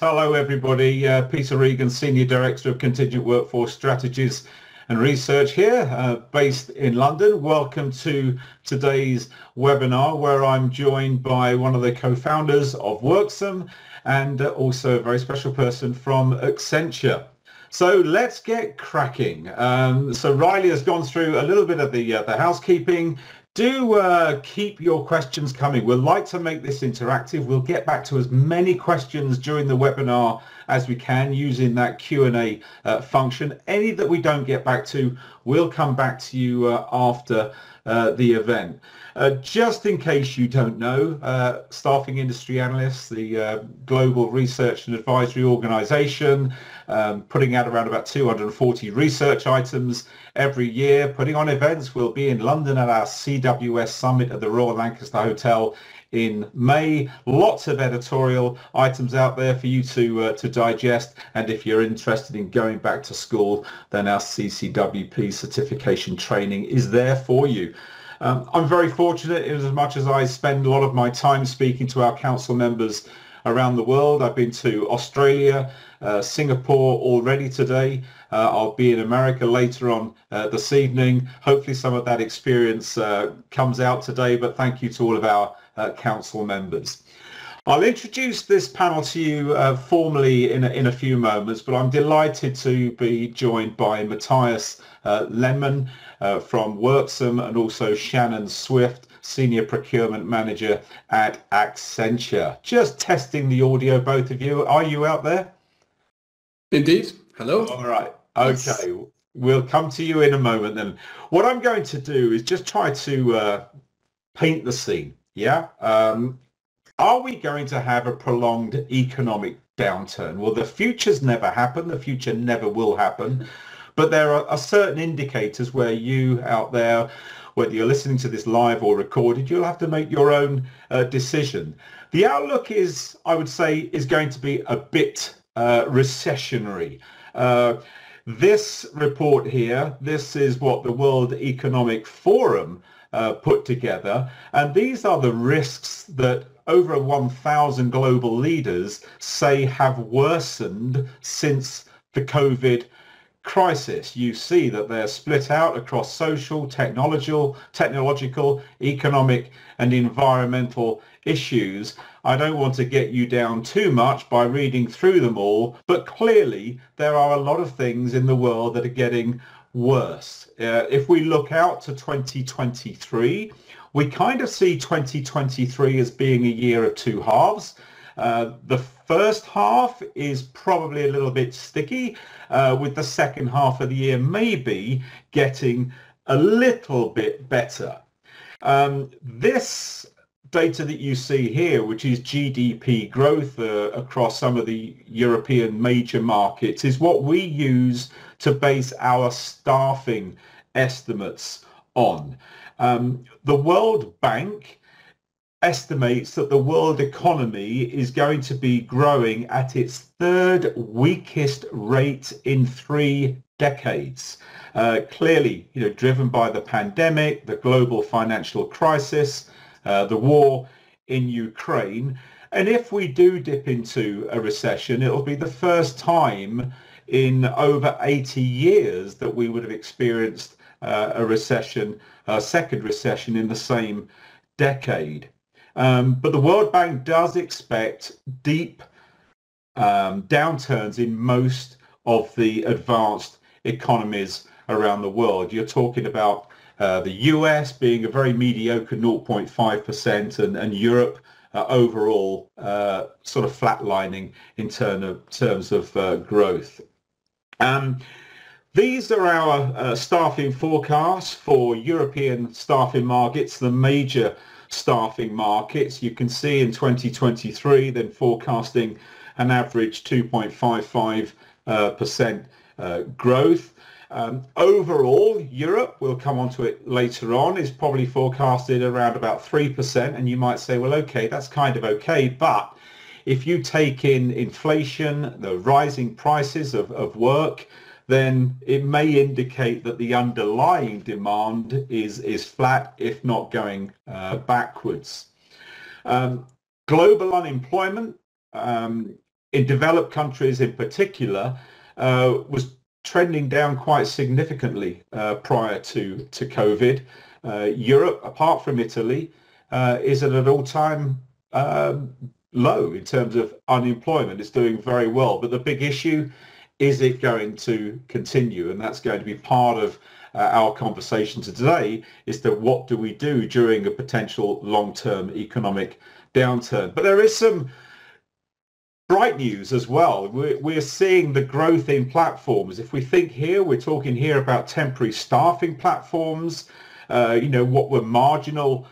Hello, everybody. Uh, Peter Reagan, Senior Director of Contingent Workforce Strategies and Research here, uh, based in London. Welcome to today's webinar, where I'm joined by one of the co-founders of Worksome and uh, also a very special person from Accenture. So let's get cracking. Um, so Riley has gone through a little bit of the uh, the housekeeping do uh, keep your questions coming. We'd like to make this interactive. We'll get back to as many questions during the webinar as we can using that Q&A uh, function. Any that we don't get back to, we'll come back to you uh, after uh, the event. Uh, just in case you don't know, uh, Staffing Industry Analysts, the global research and advisory organization, um, putting out around about 240 research items every year, putting on events. We'll be in London at our CWS Summit at the Royal Lancaster Hotel in May. Lots of editorial items out there for you to uh, to digest. And if you're interested in going back to school, then our CCWP certification training is there for you. Um, I'm very fortunate in as much as I spend a lot of my time speaking to our council members around the world. I've been to Australia, uh, Singapore already today. Uh, I'll be in America later on uh, this evening. Hopefully some of that experience uh, comes out today, but thank you to all of our uh, council members. I'll introduce this panel to you uh, formally in a, in a few moments, but I'm delighted to be joined by Mathias uh, from Worksome and also Shannon Swift, Senior Procurement Manager at Accenture. Just testing the audio, both of you. Are you out there? Indeed. Hello. All right. Okay. Yes. We'll come to you in a moment then. What I'm going to do is just try to uh, paint the scene. Yeah. Um, are we going to have a prolonged economic downturn? Well, the future's never happened. The future never will happen. But there are, are certain indicators where you out there, whether you're listening to this live or recorded, you'll have to make your own uh, decision. The outlook is, I would say, is going to be a bit uh, recessionary. Uh, this report here, this is what the World Economic Forum uh, put together. And these are the risks that over 1,000 global leaders say have worsened since the COVID crisis. You see that they're split out across social, technological, technological, economic and environmental issues. I don't want to get you down too much by reading through them all, but clearly there are a lot of things in the world that are getting worse. Uh, if we look out to 2023, we kind of see 2023 as being a year of two halves. Uh, the first half is probably a little bit sticky, uh, with the second half of the year maybe getting a little bit better. Um, this data that you see here, which is GDP growth uh, across some of the European major markets, is what we use to base our staffing estimates on. Um, the World Bank estimates that the world economy is going to be growing at its third weakest rate in three decades. Uh, clearly, you know, driven by the pandemic, the global financial crisis, uh, the war in Ukraine. And if we do dip into a recession, it'll be the first time in over 80 years that we would have experienced uh, a recession, a second recession in the same decade. Um, but the World Bank does expect deep um, downturns in most of the advanced economies around the world. You're talking about uh, the US being a very mediocre 0.5% and, and Europe uh, overall uh, sort of flatlining in term of, terms of uh, growth. Um, these are our uh, staffing forecasts for European staffing markets, the major staffing markets. You can see in 2023, then forecasting an average 2.55 uh, percent, uh, growth. Um, overall, Europe, we'll come on to it later on, is probably forecasted around about 3%. And you might say, well, okay, that's kind of okay. But if you take in inflation, the rising prices of, of work, then it may indicate that the underlying demand is, is flat, if not going uh, backwards. Um, global unemployment um, in developed countries in particular uh, was trending down quite significantly uh, prior to, to COVID. Uh, Europe, apart from Italy, uh, is at an all-time um, low in terms of unemployment. It's doing very well. But the big issue, is it going to continue? And that's going to be part of uh, our conversation today is that what do we do during a potential long-term economic downturn? But there is some bright news as well. We're, we're seeing the growth in platforms. If we think here, we're talking here about temporary staffing platforms, uh, you know, what were marginal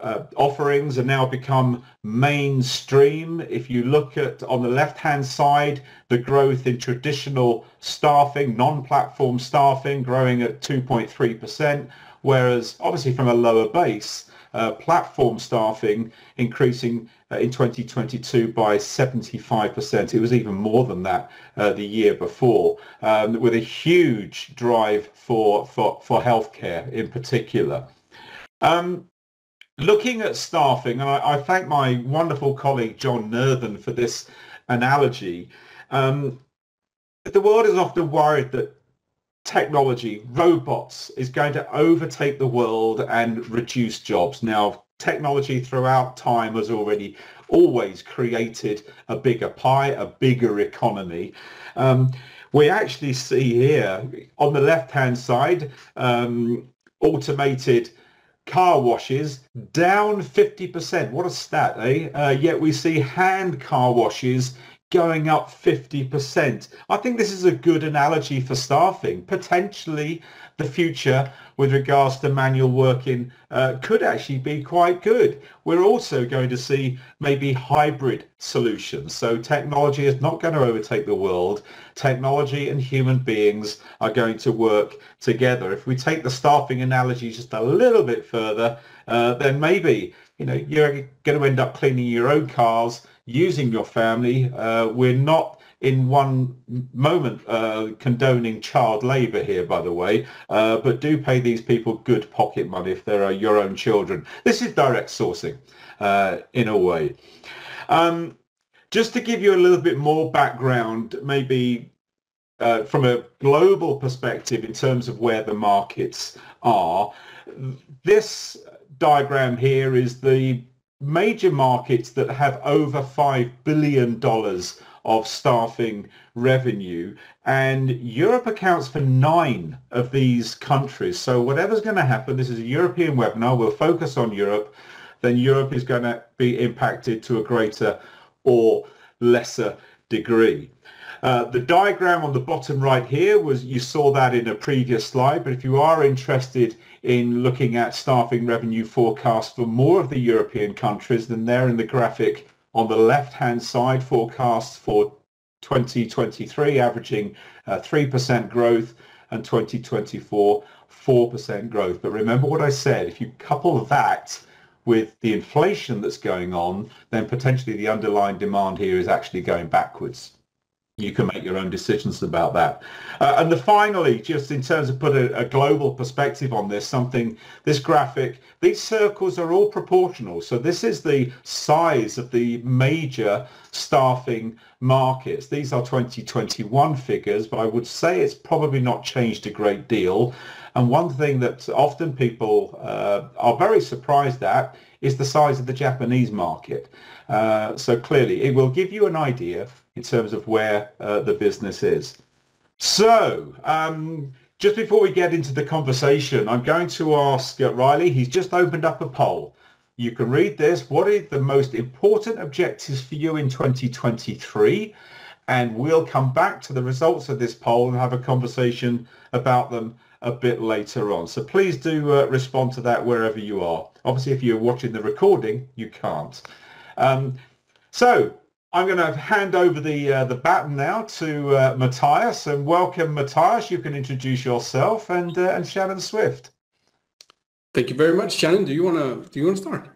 uh, offerings are now become mainstream. If you look at on the left-hand side, the growth in traditional staffing, non-platform staffing growing at 2.3%, whereas obviously from a lower base, uh, platform staffing increasing uh, in 2022 by 75%. It was even more than that uh, the year before, um, with a huge drive for, for, for healthcare in particular. Um, looking at staffing, and I, I, thank my wonderful colleague John Nurthen for this analogy. Um, the world is often worried that technology, robots, is going to overtake the world and reduce jobs. Now, technology throughout time has already always created a bigger pie, a bigger economy. Um, we actually see here on the left-hand side, um, automated car washes down 50%. What a stat, eh? Uh, yet we see hand car washes going up 50%. I think this is a good analogy for staffing. Potentially the future with regards to manual working uh, could actually be quite good. We're also going to see maybe hybrid solutions. So technology is not going to overtake the world. Technology and human beings are going to work together. If we take the staffing analogy just a little bit further, uh, then maybe you know you're going to end up cleaning your own cars using your family. Uh, we're not in one moment uh, condoning child labour here, by the way, uh, but do pay these people good pocket money if they are your own children. This is direct sourcing uh, in a way. Um, just to give you a little bit more background, maybe uh, from a global perspective in terms of where the markets are, this diagram here is the major markets that have over $5 billion of staffing revenue and Europe accounts for nine of these countries. So whatever's going to happen, this is a European webinar, we'll focus on Europe, then Europe is going to be impacted to a greater or lesser degree. Uh, the diagram on the bottom right here was, you saw that in a previous slide, but if you are interested in looking at staffing revenue forecasts for more of the European countries, then there in the graphic on the left-hand side, forecasts for 2023 averaging uh, 3% growth and 2024 4% growth. But remember what I said, if you couple that with the inflation that's going on, then potentially the underlying demand here is actually going backwards you can make your own decisions about that. Uh, and the finally, just in terms of put a, a, global perspective on this, something, this graphic, these circles are all proportional. So this is the size of the major staffing markets. These are 2021 figures, but I would say it's probably not changed a great deal. And one thing that often people uh, are very surprised at is the size of the Japanese market. Uh, so clearly it will give you an idea in terms of where uh, the business is. So um, just before we get into the conversation, I'm going to ask uh, Riley, he's just opened up a poll. You can read this. What are the most important objectives for you in 2023? And we'll come back to the results of this poll and have a conversation about them a bit later on. So please do uh, respond to that wherever you are. Obviously, if you're watching the recording, you can't. Um, so I'm going to hand over the uh, the baton now to uh, Mathias and welcome Mathias. You can introduce yourself and uh, and Shannon Swift. Thank you very much, Shannon. Do you want to do you want to start?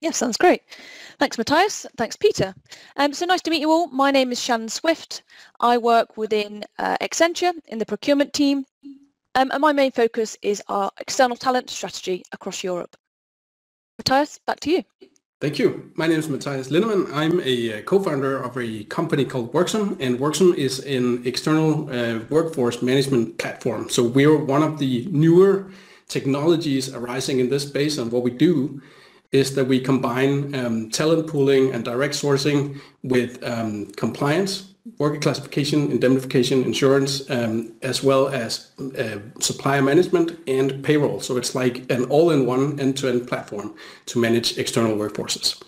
Yes, sounds great. Thanks, Mathias. Thanks, Peter. Um, so nice to meet you all. My name is Shannon Swift. I work within uh, Accenture in the procurement team, um, and my main focus is our external talent strategy across Europe. Mathias, back to you. Thank you. My name is Mathias Linnemann. I'm a uh, co-founder of a company called Worksome, and Worksome is an external uh, workforce management platform. So we're one of the newer technologies arising in this space, and what we do is that we combine um, talent pooling and direct sourcing with um, compliance worker classification, indemnification, insurance, um, as well as uh, supplier management and payroll. So it's like an all-in-one end-to-end platform to manage external workforces.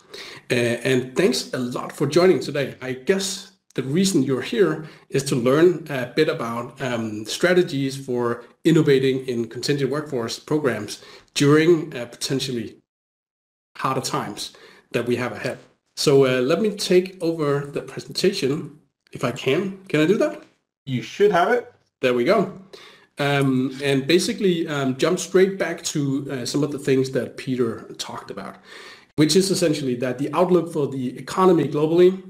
Uh, and thanks a lot for joining today. I guess the reason you're here is to learn a bit about um, strategies for innovating in contingent workforce programs during uh, potentially harder times that we have ahead. So uh, let me take over the presentation if I can. Can I do that? You should have it. There we go. Um, and basically um, jump straight back to uh, some of the things that Peter talked about, which is essentially that the outlook for the economy globally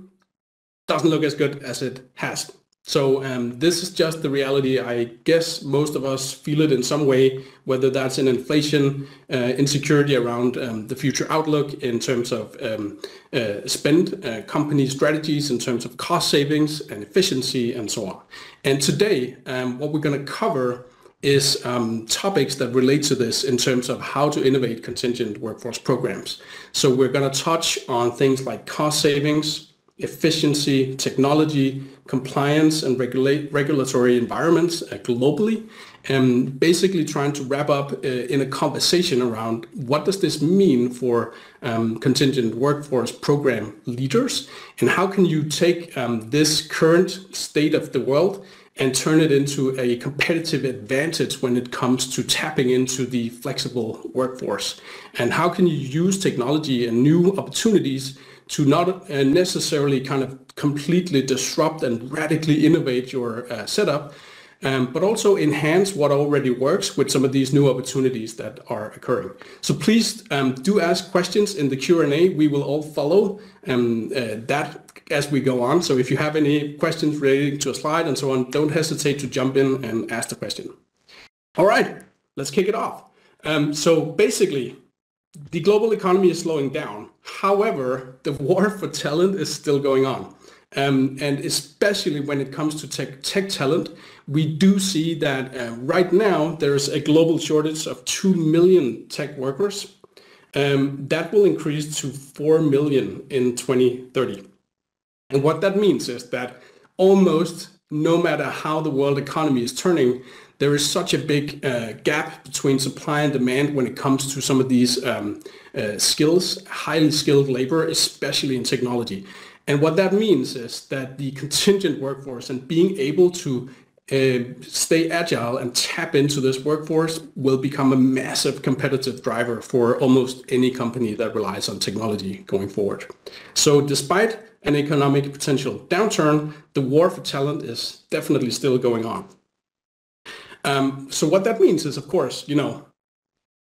doesn't look as good as it has so um, this is just the reality. I guess most of us feel it in some way, whether that's in inflation, uh, insecurity around um, the future outlook in terms of um, uh, spend, uh, company strategies in terms of cost savings and efficiency and so on. And today, um, what we're going to cover is um, topics that relate to this in terms of how to innovate contingent workforce programs. So we're going to touch on things like cost savings, efficiency, technology, compliance, and regulate, regulatory environments uh, globally, and basically trying to wrap up uh, in a conversation around what does this mean for um, contingent workforce program leaders, and how can you take um, this current state of the world and turn it into a competitive advantage when it comes to tapping into the flexible workforce? And how can you use technology and new opportunities to not uh, necessarily kind of completely disrupt and radically innovate your uh, setup, um, but also enhance what already works with some of these new opportunities that are occurring. So please um, do ask questions in the Q&A. We will all follow um, uh, that as we go on. So if you have any questions relating to a slide and so on, don't hesitate to jump in and ask the question. All right, let's kick it off. Um, so basically, the global economy is slowing down. However, the war for talent is still going on. Um, and especially when it comes to tech, tech talent, we do see that uh, right now there's a global shortage of 2 million tech workers. Um, that will increase to 4 million in 2030. And what that means is that almost no matter how the world economy is turning, there is such a big uh, gap between supply and demand when it comes to some of these um, uh, skills, highly skilled labor, especially in technology. And what that means is that the contingent workforce and being able to uh, stay agile and tap into this workforce will become a massive competitive driver for almost any company that relies on technology going forward. So despite an economic potential downturn, the war for talent is definitely still going on. Um, so what that means is, of course, you know,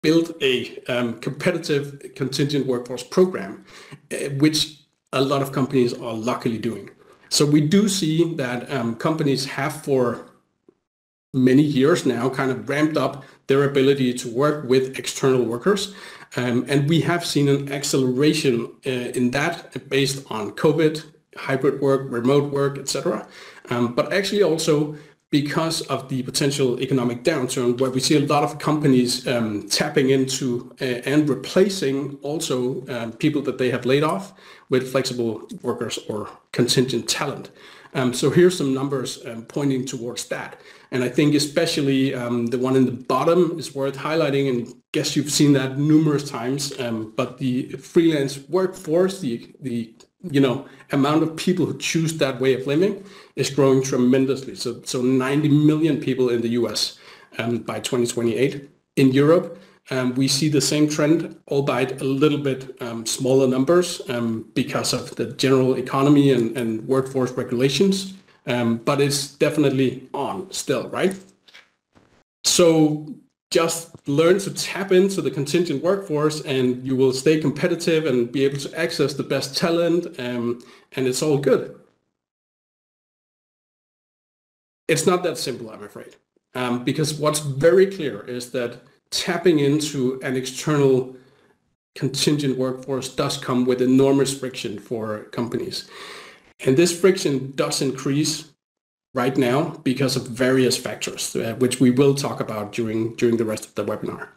build a um, competitive contingent workforce program, uh, which a lot of companies are luckily doing. So we do see that um, companies have for many years now kind of ramped up their ability to work with external workers. Um, and we have seen an acceleration uh, in that based on COVID, hybrid work, remote work, etc. Um, but actually also because of the potential economic downturn, where we see a lot of companies um, tapping into uh, and replacing also um, people that they have laid off with flexible workers or contingent talent. Um, so here's some numbers um, pointing towards that. And I think especially um, the one in the bottom is worth highlighting, and I guess you've seen that numerous times, um, but the freelance workforce, the, the you know, amount of people who choose that way of living is growing tremendously. So, so 90 million people in the US um, by 2028. In Europe, um, we see the same trend, albeit a little bit um, smaller numbers um, because of the general economy and, and workforce regulations. Um, but it's definitely on still, right? So just learn to tap into the contingent workforce and you will stay competitive and be able to access the best talent um, and it's all good. It's not that simple, I'm afraid, um, because what's very clear is that tapping into an external contingent workforce does come with enormous friction for companies. And this friction does increase right now because of various factors, uh, which we will talk about during, during the rest of the webinar.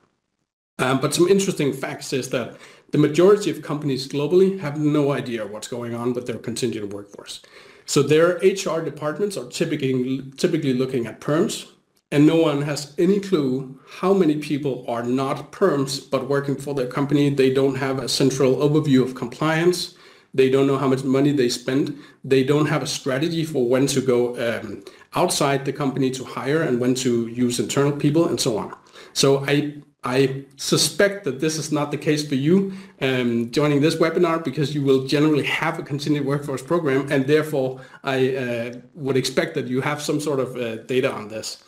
Um, but some interesting facts is that the majority of companies globally have no idea what's going on with their contingent workforce. So their HR departments are typically, typically looking at perms, and no one has any clue how many people are not perms but working for their company. They don't have a central overview of compliance. They don't know how much money they spend. They don't have a strategy for when to go um, outside the company to hire and when to use internal people and so on. So I I suspect that this is not the case for you um, joining this webinar because you will generally have a continued workforce program and therefore I uh, would expect that you have some sort of uh, data on this.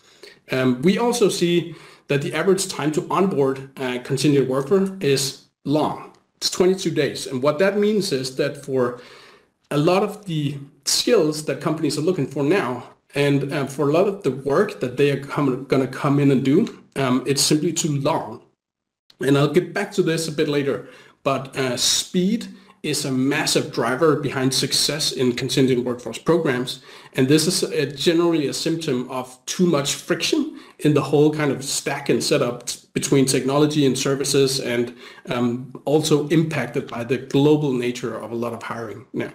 Um, we also see that the average time to onboard a continued worker is long. It's 22 days. And what that means is that for a lot of the skills that companies are looking for now, and uh, for a lot of the work that they are going to come in and do, um, it's simply too long. And I'll get back to this a bit later, but uh, speed is a massive driver behind success in contingent workforce programs. And this is a, generally a symptom of too much friction in the whole kind of stack and setup between technology and services and um, also impacted by the global nature of a lot of hiring now.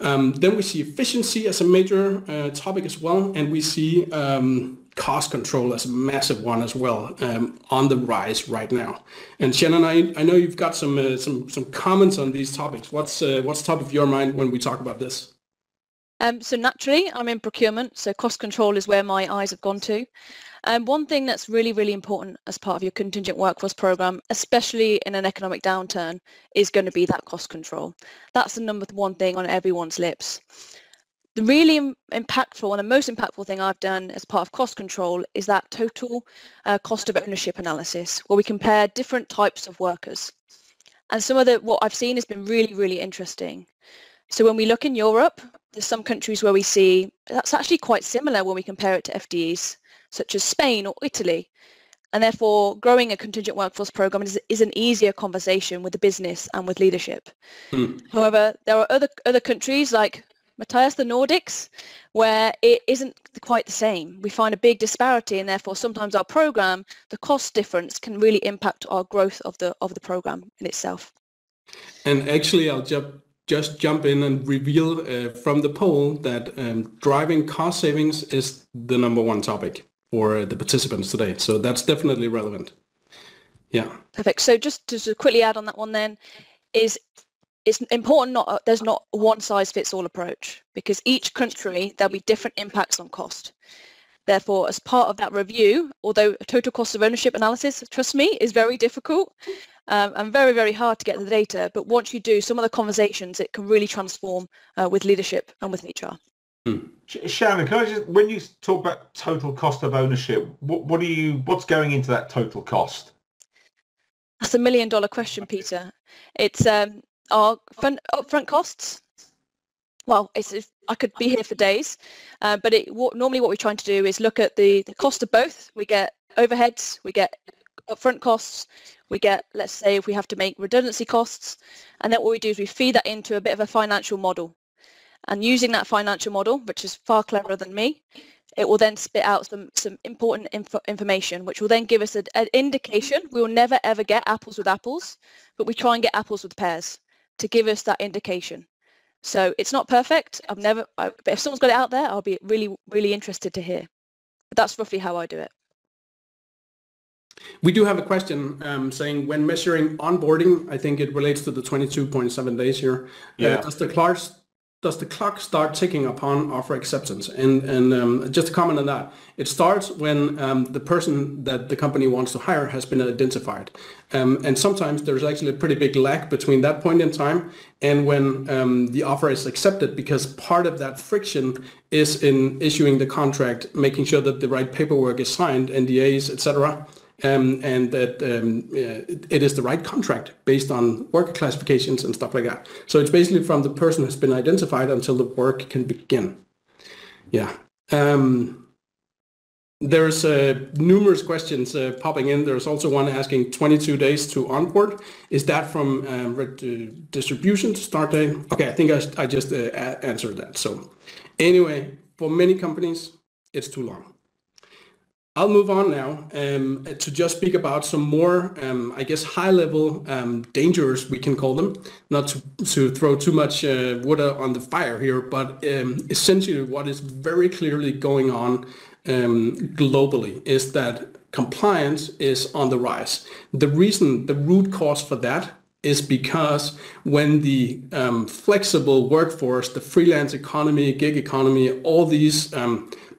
Um, then we see efficiency as a major uh, topic as well, and we see um, cost control as a massive one as well um, on the rise right now. And Shannon, I, I know you've got some uh, some some comments on these topics. What's uh, what's top of your mind when we talk about this? Um, so naturally, I'm in procurement, so cost control is where my eyes have gone to. Um, one thing that's really, really important as part of your contingent workforce program, especially in an economic downturn, is going to be that cost control. That's the number one thing on everyone's lips. The really impactful and the most impactful thing I've done as part of cost control is that total uh, cost of ownership analysis, where we compare different types of workers. And some of the what I've seen has been really, really interesting. So when we look in Europe, there's some countries where we see that's actually quite similar when we compare it to FTEs such as Spain or Italy. And therefore, growing a contingent workforce program is, is an easier conversation with the business and with leadership. Hmm. However, there are other, other countries like Mathias, the Nordics, where it isn't quite the same. We find a big disparity and therefore sometimes our program, the cost difference can really impact our growth of the, of the program in itself. And actually, I'll jump just jump in and reveal uh, from the poll that um, driving cost savings is the number one topic for the participants today. So that's definitely relevant. Yeah. Perfect. So just to quickly add on that one then is it's important not there's not a one size fits all approach because each country there'll be different impacts on cost. Therefore, as part of that review, although total cost of ownership analysis, trust me, is very difficult um, and very, very hard to get the data. But once you do some of the conversations, it can really transform uh, with leadership and with HR. Hmm. Shannon, can I just, when you talk about total cost of ownership, what, what are you, what's going into that total cost? That's a million dollar question, Peter. It's um, our front, upfront costs. Well, it's, it's, I could be here for days, uh, but it, what, normally what we're trying to do is look at the, the cost of both. We get overheads, we get upfront costs, we get, let's say, if we have to make redundancy costs, and then what we do is we feed that into a bit of a financial model. And using that financial model, which is far cleverer than me, it will then spit out some, some important info, information, which will then give us a, an indication. We will never, ever get apples with apples, but we try and get apples with pears to give us that indication. So it's not perfect. I've never, I, but if someone's got it out there, I'll be really, really interested to hear. But that's roughly how I do it. We do have a question um, saying when measuring onboarding, I think it relates to the 22.7 days here. Uh, yeah. Uh, does the class does the clock start ticking upon offer acceptance? And, and um, just to comment on that, it starts when um, the person that the company wants to hire has been identified. Um, and sometimes there's actually a pretty big lag between that point in time and when um, the offer is accepted because part of that friction is in issuing the contract, making sure that the right paperwork is signed, NDAs, etc um, and that um, it is the right contract based on work classifications and stuff like that. So it's basically from the person has been identified until the work can begin. Yeah. Um, there's uh, numerous questions uh, popping in. There's also one asking 22 days to onboard. Is that from um, uh, distribution to start date? Okay, I think I, I just uh, answered that. So anyway, for many companies, it's too long. I'll move on now um, to just speak about some more, um, I guess, high-level um, dangers, we can call them, not to, to throw too much uh, wood on the fire here, but um, essentially what is very clearly going on um, globally is that compliance is on the rise. The reason, the root cause for that is because when the um, flexible workforce, the freelance economy, gig economy, all these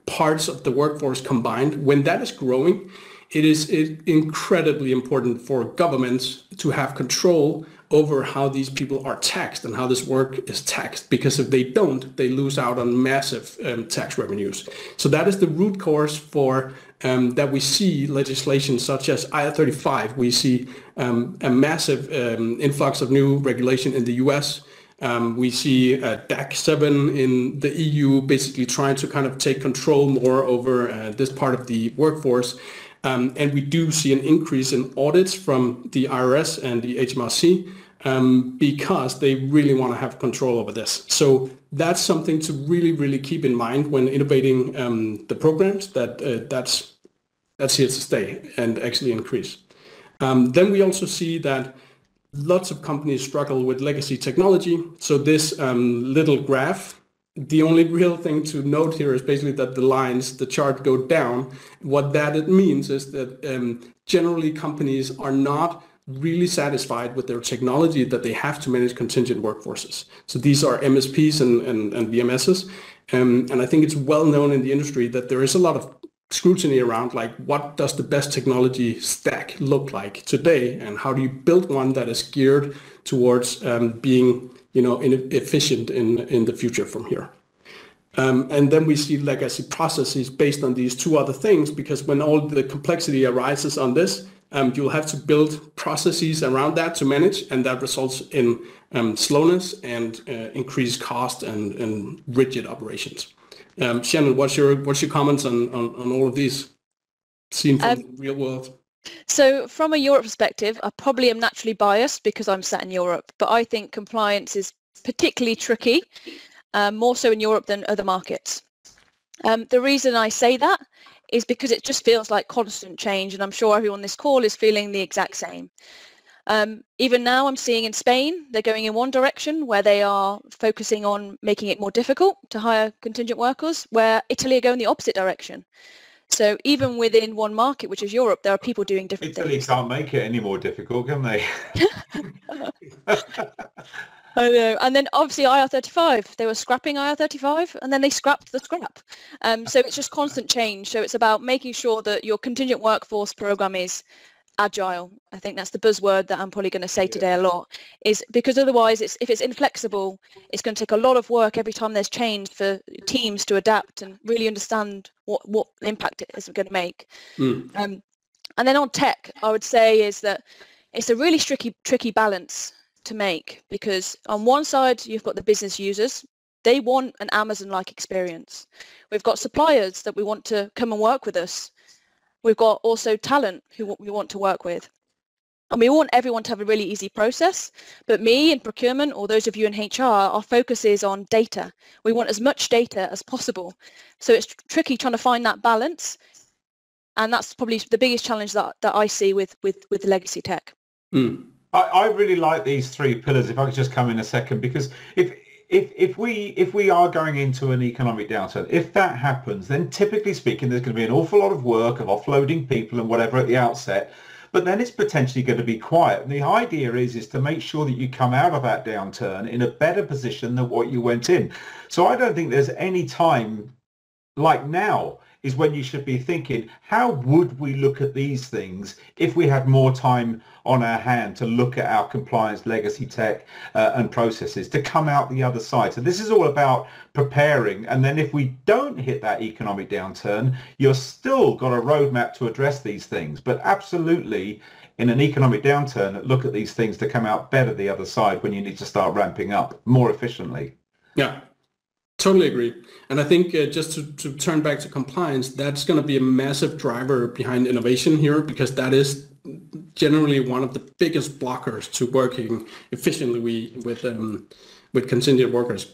parts of the workforce combined, when that is growing, it is incredibly important for governments to have control over how these people are taxed and how this work is taxed because if they don't they lose out on massive um, tax revenues. So that is the root cause for um, that we see legislation such as IR35 we see um, a massive um, influx of new regulation in the US um, we see uh, DAC 7 in the EU basically trying to kind of take control more over uh, this part of the workforce. Um, and we do see an increase in audits from the IRS and the HMRC um, because they really want to have control over this. So that's something to really, really keep in mind when innovating um, the programs that uh, that's that's here to stay and actually increase. Um, then we also see that lots of companies struggle with legacy technology. So this um, little graph, the only real thing to note here is basically that the lines, the chart go down. What that it means is that um, generally companies are not really satisfied with their technology that they have to manage contingent workforces. So these are MSPs and, and, and VMSs. Um, and I think it's well known in the industry that there is a lot of scrutiny around like what does the best technology stack look like today and how do you build one that is geared towards um, being you know efficient in in the future from here? Um, and then we see legacy processes based on these two other things because when all the complexity arises on this um, you'll have to build processes around that to manage and that results in um, slowness and uh, increased cost and, and rigid operations um, Shannon, what's your what's your comments on, on, on all of these seen from um, the real world? So from a Europe perspective, I probably am naturally biased because I'm sat in Europe, but I think compliance is particularly tricky, um, more so in Europe than other markets. Um, the reason I say that is because it just feels like constant change, and I'm sure everyone on this call is feeling the exact same. Um, even now I'm seeing in Spain, they're going in one direction where they are focusing on making it more difficult to hire contingent workers, where Italy are going the opposite direction. So even within one market, which is Europe, there are people doing different Italy things. Italy can't make it any more difficult, can they? I know. And then obviously IR35, they were scrapping IR35 and then they scrapped the scrap. Um, so it's just constant change. So it's about making sure that your contingent workforce program is agile. I think that's the buzzword that I'm probably going to say today a lot. Is because otherwise, it's if it's inflexible, it's going to take a lot of work every time there's change for teams to adapt and really understand what what impact it is going to make. Mm. Um, and then on tech, I would say is that it's a really tricky tricky balance to make because on one side you've got the business users they want an amazon-like experience we've got suppliers that we want to come and work with us We've got also talent who we want to work with. And we want everyone to have a really easy process. But me in procurement or those of you in HR, our focus is on data. We want as much data as possible. So it's tr- tricky trying to find that balance. And that's probably the biggest challenge that, that I see with, with, with legacy tech. Mm. I, I really like these three pillars. If I could just come in a second, because if if if we if we are going into an economic downturn, if that happens, then typically speaking, there's going to be an awful lot of work of offloading people and whatever at the outset. But then it's potentially going to be quiet. And the idea is is to make sure that you come out of that downturn in a better position than what you went in. So I don't think there's any time like now is when you should be thinking, how would we look at these things if we had more time on our hand to look at our compliance legacy tech uh, and processes to come out the other side. So this is all about preparing. And then if we don't hit that economic downturn, you're still got a roadmap to address these things. But absolutely, in an economic downturn, look at these things to come out better the other side when you need to start ramping up more efficiently. Yeah, Totally agree. And I think uh, just to, to turn back to compliance, that's going to be a massive driver behind innovation here because that is generally one of the biggest blockers to working efficiently with um, with contingent workers.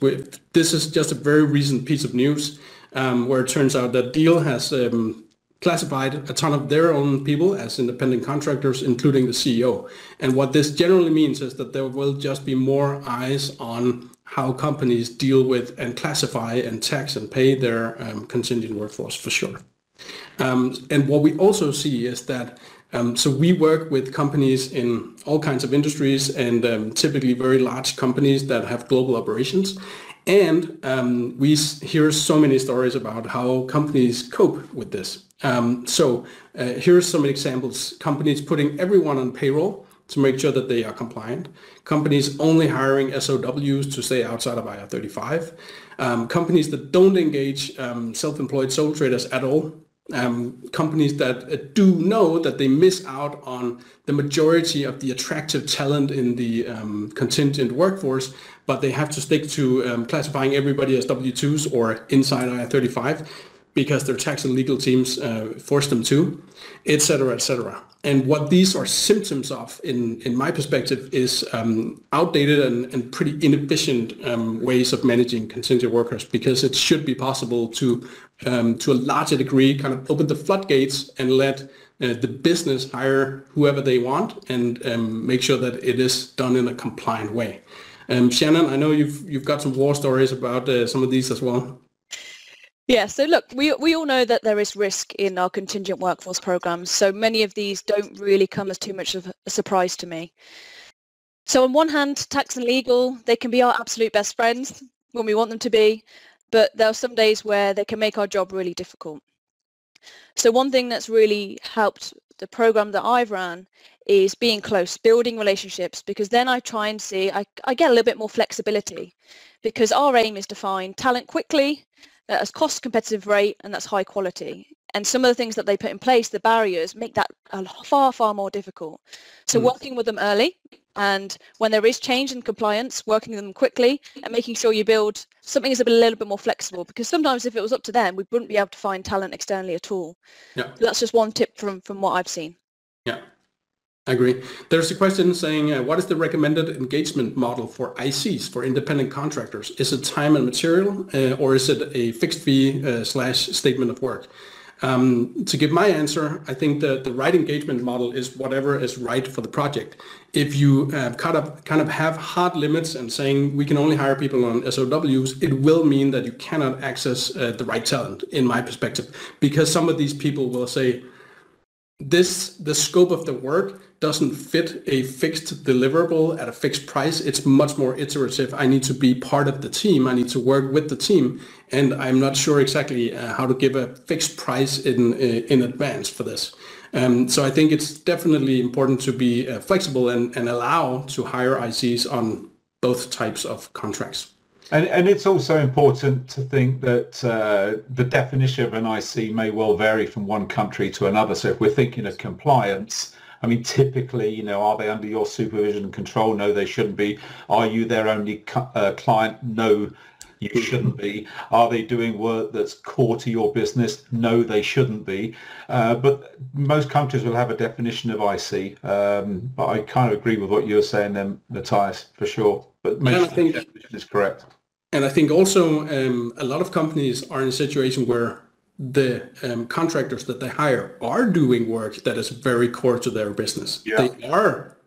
This is just a very recent piece of news um, where it turns out that Deel has um, classified a ton of their own people as independent contractors, including the CEO. And what this generally means is that there will just be more eyes on how companies deal with and classify and tax and pay their um, contingent workforce for sure. Um, and what we also see is that um, so we work with companies in all kinds of industries and um, typically very large companies that have global operations. And um, we hear so many stories about how companies cope with this. Um, so uh, are some examples. Companies putting everyone on payroll to make sure that they are compliant. Companies only hiring SOWs to stay outside of IR35. Um, companies that don't engage um, self-employed sole traders at all um, companies that uh, do know that they miss out on the majority of the attractive talent in the um, contingent workforce, but they have to stick to um, classifying everybody as W-2s or inside IR35 because their tax and legal teams uh, force them to, et cetera, et cetera. And what these are symptoms of, in, in my perspective, is um, outdated and, and pretty inefficient um, ways of managing contingent workers because it should be possible to, um, to a larger degree, kind of open the floodgates and let uh, the business hire whoever they want and um, make sure that it is done in a compliant way. Um, Shannon, I know you've, you've got some war stories about uh, some of these as well. Yeah, so look, we, we all know that there is risk in our contingent workforce programs, so many of these don't really come as too much of a surprise to me. So on one hand, tax and legal, they can be our absolute best friends when we want them to be, but there are some days where they can make our job really difficult. So one thing that's really helped the program that I've ran is being close, building relationships, because then I try and see, I, I get a little bit more flexibility because our aim is to find talent quickly at a cost competitive rate and that's high quality. And some of the things that they put in place, the barriers, make that far, far more difficult. So mm. working with them early and when there is change in compliance, working with them quickly and making sure you build something that's a, a little bit more flexible because sometimes if it was up to them, we wouldn't be able to find talent externally at all. Yeah. So that's just one tip from, from what I've seen. Yeah. I agree. There's a question saying, uh, what is the recommended engagement model for ICs, for independent contractors? Is it time and material, uh, or is it a fixed fee uh, slash statement of work? Um, to give my answer, I think that the right engagement model is whatever is right for the project. If you uh, kind, of, kind of have hard limits and saying we can only hire people on SOWs, it will mean that you cannot access uh, the right talent, in my perspective, because some of these people will say, this the scope of the work doesn't fit a fixed deliverable at a fixed price. It's much more iterative. I need to be part of the team. I need to work with the team, and I'm not sure exactly uh, how to give a fixed price in uh, in advance for this. Um, so I think it's definitely important to be uh, flexible and, and allow to hire ICs on both types of contracts. And, and it's also important to think that uh, the definition of an IC may well vary from one country to another. So if we're thinking of compliance, I mean, typically, you know, are they under your supervision and control? No, they shouldn't be. Are you their only uh, client? No, you shouldn't be. Are they doing work that's core to your business? No, they shouldn't be. Uh, but most countries will have a definition of IC. Um, but I kind of agree with what you were saying then, Mathias, for sure. But make yeah, sure the definition is correct. And I think also um, a lot of companies are in a situation where the um, contractors that they hire are doing work that is very core to their business. Yeah. They are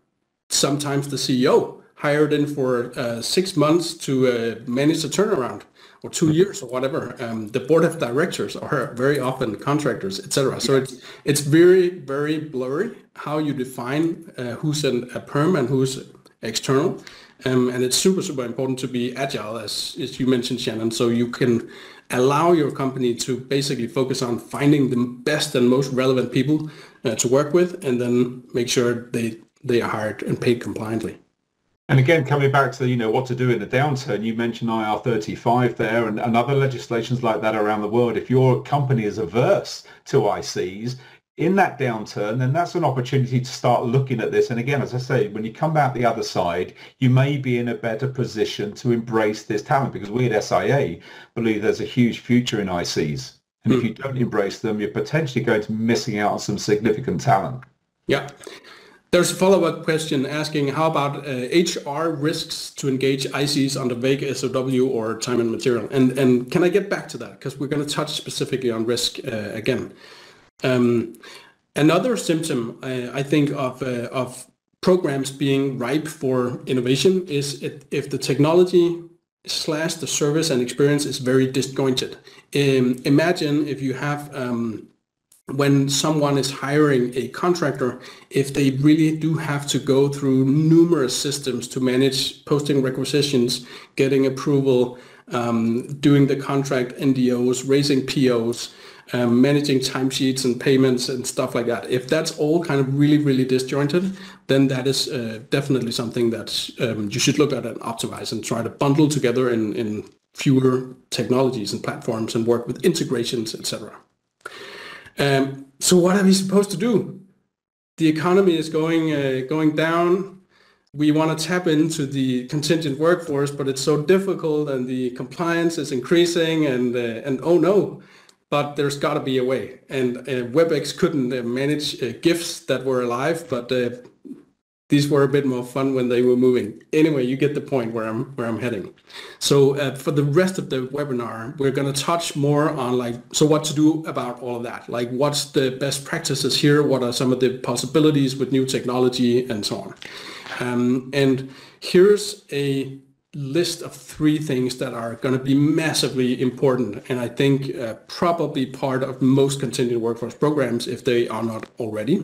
sometimes the CEO hired in for uh, six months to uh, manage the turnaround or two years or whatever. Um, the board of directors are very often contractors, etc. So it's it's very very blurry how you define uh, who's an, a perm and who's external. Um, and it's super, super important to be agile, as, as you mentioned, Shannon, so you can allow your company to basically focus on finding the best and most relevant people uh, to work with and then make sure they, they are hired and paid compliantly. And again, coming back to you know what to do in the downturn, you mentioned IR35 there, and, and other legislations like that around the world. If your company is averse to ICs, in that downturn, then that's an opportunity to start looking at this. And again, as I say, when you come out the other side, you may be in a better position to embrace this talent because we at SIA believe there's a huge future in ICs. And mm. if hmm. you don't embrace them, you're potentially going to be missing out on some significant talent. Yeah. There's a follow-up question asking how about uh, HR risks to engage ICs under vague SOW or time and material? And, and can I get back to that? Because we're going to touch specifically on risk uh, again. Um, another symptom, uh, I think, of, uh, of programs being ripe for innovation is if, if the technology slash the service and experience is very disjointed. Um, imagine if you have um, when someone is hiring a contractor, if they really do have to go through numerous systems to manage posting requisitions, getting approval, um, doing the contract NDAs, raising POs, um, managing timesheets and payments and stuff like that. If that's all kind of really, really disjointed, then that is uh, definitely something that um, you should look at and optimize and try to bundle together in, in fewer technologies and platforms and work with integrations, etc. Um, so what are we supposed to do? The economy is going uh, going down. We want to tap into the contingent workforce, but it's so difficult, and the compliance is increasing, and uh, and oh no, but there's got to be a way. And uh, WebEx couldn't uh, manage uh, GIFs that were alive, but uh, these were a bit more fun when they were moving. Anyway, you get the point where I'm where I'm heading. So uh, for the rest of the webinar, we're going to touch more on like so what to do about all of that. Like what's the best practices here? What are some of the possibilities with new technology and so on. Um, and here's a list of three things that are going to be massively important and I think uh, probably part of most contingent workforce programs if they are not already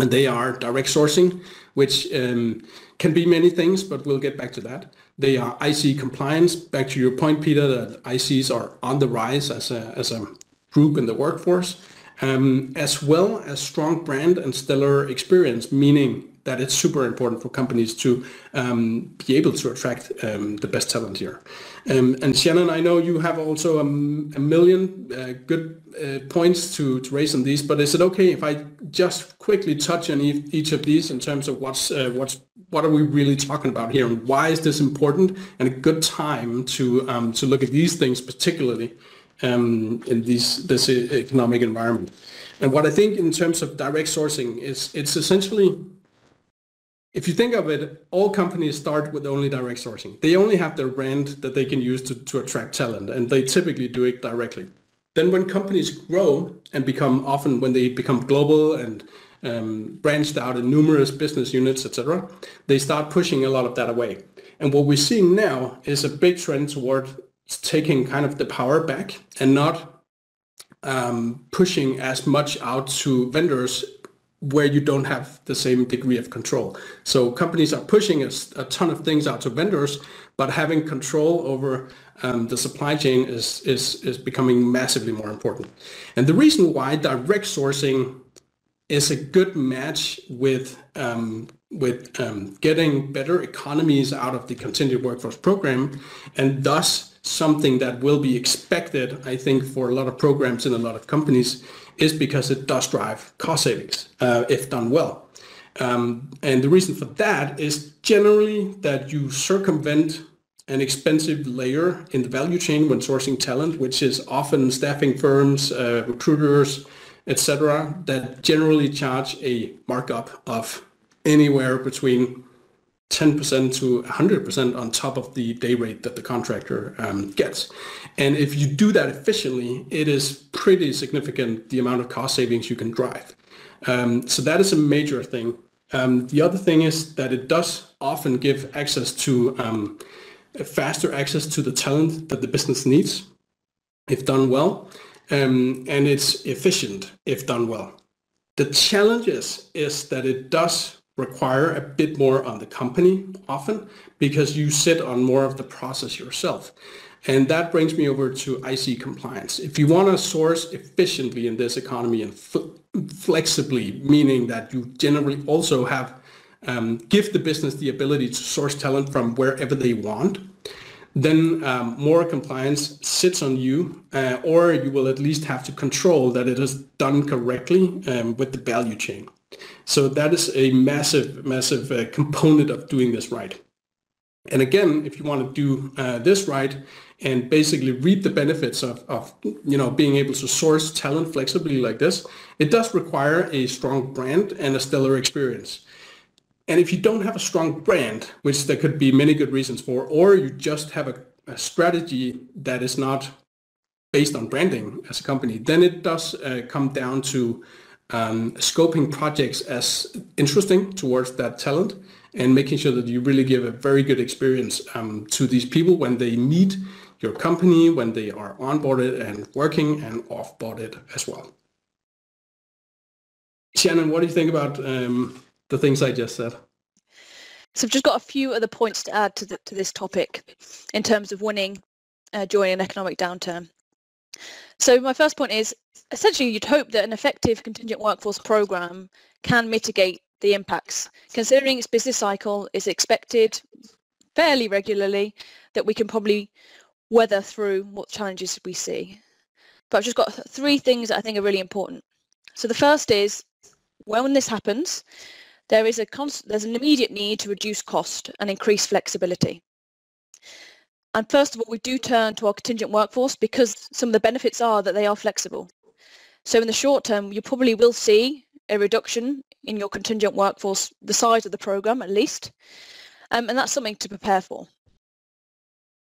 and they are direct sourcing, which um, can be many things, but we'll get back to that. They are IC compliance. Back to your point, Peter, that ICs are on the rise as a, as a group in the workforce, um, as well as strong brand and stellar experience, meaning that it's super important for companies to um, be able to attract um, the best talent here. Um, and Shannon, I know you have also a, a million uh, good uh, points to, to raise on these, but is it okay if I just quickly touch on e each of these in terms of what's uh, what's what are we really talking about here, and why is this important, and a good time to um, to look at these things particularly um, in these this economic environment. And what I think in terms of direct sourcing is it's essentially if you think of it, all companies start with only direct sourcing. They only have their brand that they can use to, to attract talent, and they typically do it directly. Then when companies grow and become often when they become global and um, branched out in numerous business units, etc., they start pushing a lot of that away. And what we're seeing now is a big trend toward taking kind of the power back and not um, pushing as much out to vendors where you don't have the same degree of control. So companies are pushing a, a ton of things out to vendors, but having control over um, the supply chain is, is, is becoming massively more important. And the reason why direct sourcing is a good match with um, with um, getting better economies out of the contingent workforce program, and thus something that will be expected, I think, for a lot of programs in a lot of companies, is because it does drive cost savings uh, if done well. Um, and the reason for that is generally that you circumvent an expensive layer in the value chain when sourcing talent, which is often staffing firms, uh, recruiters, etc., that generally charge a markup of anywhere between 10% to 100% on top of the day rate that the contractor um, gets. And if you do that efficiently, it is pretty significant the amount of cost savings you can drive. Um, so that is a major thing. Um, the other thing is that it does often give access to um, faster access to the talent that the business needs if done well. Um, and it's efficient if done well. The challenge is, is that it does require a bit more on the company often because you sit on more of the process yourself. And that brings me over to IC compliance. If you want to source efficiently in this economy and flexibly, meaning that you generally also have um, give the business the ability to source talent from wherever they want, then um, more compliance sits on you, uh, or you will at least have to control that it is done correctly um, with the value chain. So that is a massive, massive uh, component of doing this right. And again, if you want to do uh, this right and basically reap the benefits of, of, you know, being able to source talent flexibly like this, it does require a strong brand and a stellar experience. And if you don't have a strong brand, which there could be many good reasons for, or you just have a, a strategy that is not based on branding as a company, then it does uh, come down to um, scoping projects as interesting towards that talent and making sure that you really give a very good experience um, to these people when they meet your company, when they are onboarded and working and offboarded as well. Shannon, what do you think about um, the things I just said? So I've just got a few other points to add to, the, to this topic in terms of winning uh, during an economic downturn. So my first point is essentially you'd hope that an effective contingent workforce program can mitigate the impacts. Considering its business cycle is expected fairly regularly, that we can probably weather through what challenges we see. But I've just got three things that I think are really important. So the first is when this happens, there is a there's an immediate need to reduce cost and increase flexibility. And first of all, we do turn to our contingent workforce because some of the benefits are that they are flexible. So in the short term, you probably will see a reduction in your contingent workforce, the size of the program at least, um, and that's something to prepare for.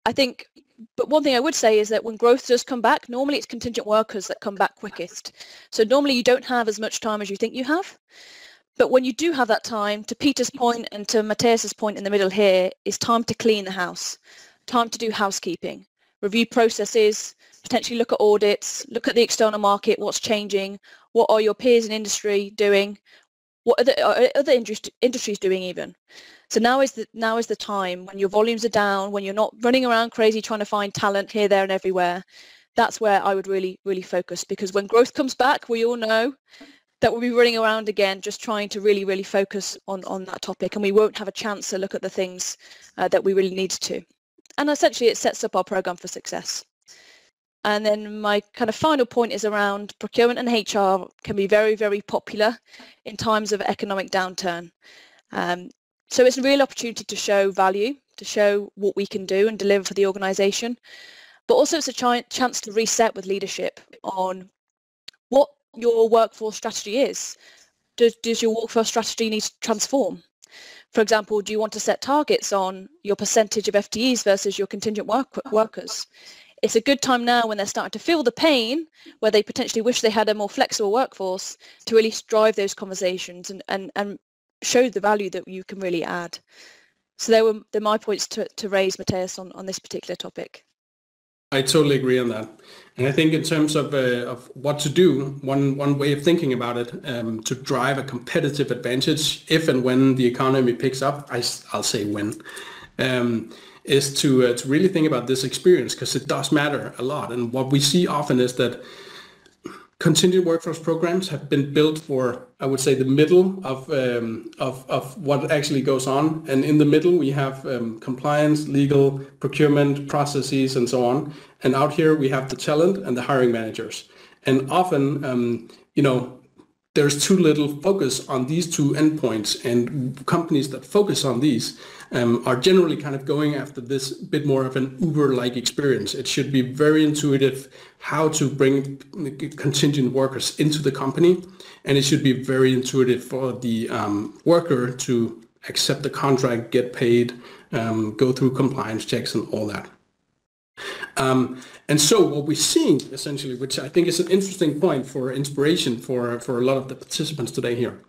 I think, but one thing I would say is that when growth does come back, normally it's contingent workers that come back quickest. So normally you don't have as much time as you think you have. But when you do have that time, to Peter's point and to Mathias's point in the middle here, is time to clean the house, time to do housekeeping, review processes, potentially look at audits, look at the external market, what's changing, what are your peers in industry doing, what are, the, are other industries doing even. So now is the now is the time when your volumes are down, when you're not running around crazy trying to find talent here, there, and everywhere. That's where I would really, really focus because when growth comes back, we all know that we'll be running around again, just trying to really, really focus on on that topic, and we won't have a chance to look at the things uh, that we really need to. And essentially, it sets up our program for success. And then my kind of final point is around procurement and HR can be very, very popular in times of economic downturn. Um, so it's a real opportunity to show value, to show what we can do and deliver for the organisation. But also it's a ch- chance to reset with leadership on what your workforce strategy is. Does, does your workforce strategy need to transform? For example, do you want to set targets on your percentage of FTEs versus your contingent work- workers? it's a good time now when they're starting to feel the pain where they potentially wish they had a more flexible workforce to really drive those conversations and, and, and show the value that you can really add. So there were they're my points to, to raise, Mathias, on, on this particular topic. I totally agree on that. And I think in terms of, uh, of what to do, one, one way of thinking about it um, to drive a competitive advantage if and when the economy picks up, I, I'll say when, um, is to uh, to really think about this experience because it does matter a lot. And what we see often is that contingent workforce programs have been built for, I would say, the middle of um, of, of what actually goes on. And in the middle, we have um, compliance, legal, procurement processes, and so on. And out here, we have the talent and the hiring managers. And often, um, you know, there's too little focus on these two endpoints and companies that focus on these um, are generally kind of going after this bit more of an Uber-like experience. It should be very intuitive how to bring contingent workers into the company and it should be very intuitive for the um, worker to accept the contract, get paid, um, go through compliance checks and all that. Um, and so what we're seeing essentially, which I think is an interesting point for inspiration for, for a lot of the participants today here,